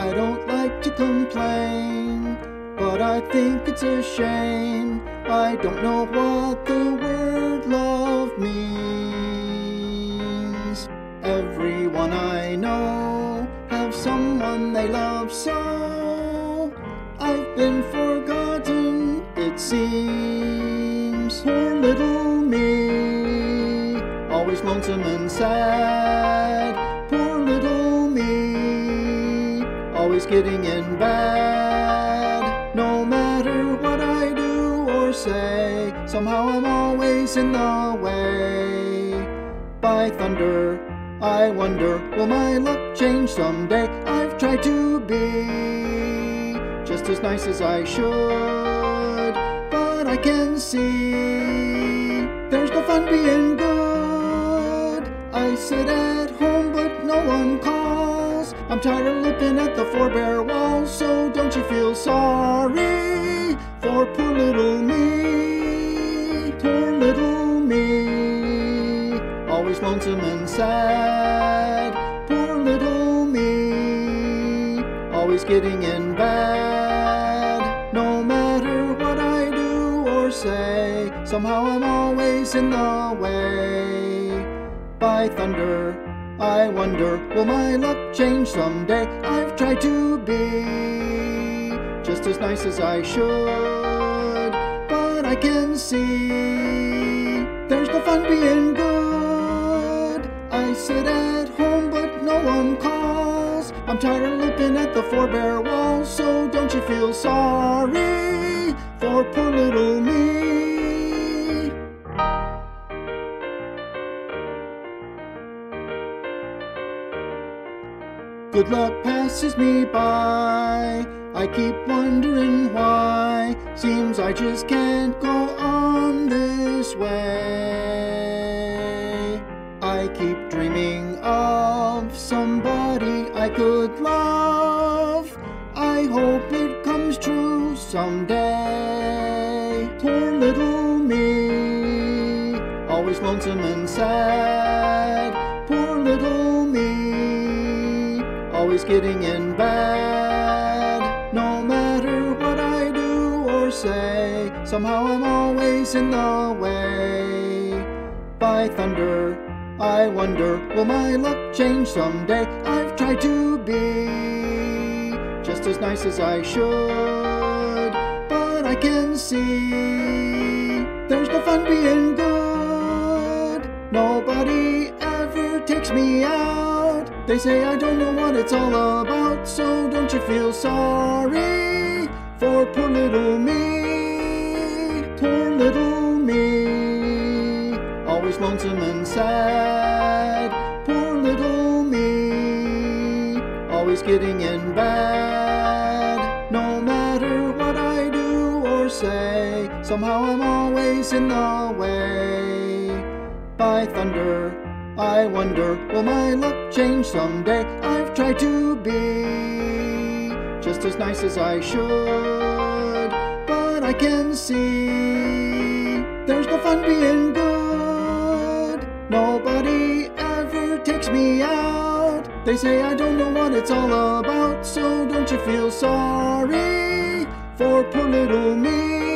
I don't like to complain, but I think it's a shame. I don't know what the word love means. Everyone I know have someone they love so. I've been forgotten, it seems. Poor little me, always lonesome and sad. Getting in bad. No matter what I do or say, somehow I'm always in the way. By thunder, I wonder, will my luck change someday? I've tried to be just as nice as I should, but I can see there's no fun being good. I sit at home, but no one calls. I'm tired of looking at the four bare walls, so don't you feel sorry for poor little me? Poor little me, always lonesome and sad. Poor little me, always getting in bad. No matter what I do or say, somehow I'm always in the way. By thunder, I wonder, will my luck change someday? I've tried to be just as nice as I should, but I can see there's no fun being good. I sit at home, but no one calls. I'm tired of looking at the four bare walls, so don't you feel sorry for poor Good luck passes me by. I keep wondering why. Seems I just can't go on this way. I keep dreaming of somebody I could love. I hope it comes true someday. Poor little me, always lonesome and sad. Poor little me, always getting in bad. No matter what I do or say, somehow I'm always in the way. By thunder, I wonder, will my luck change someday? I've tried to be just as nice as I should, but I can see there's no fun being good. Nobody ever takes me out. They say I don't know what it's all about, so don't you feel sorry for poor little me? Poor little me, always lonesome and sad. Poor little me, always getting in bad. No matter what I do or say, somehow I'm always in the way. By thunder, I wonder, will my luck change someday? I've tried to be just as nice as I should, but I can see there's no fun being good. Nobody ever takes me out. They say I don't know what it's all about, so don't you feel sorry for poor little me?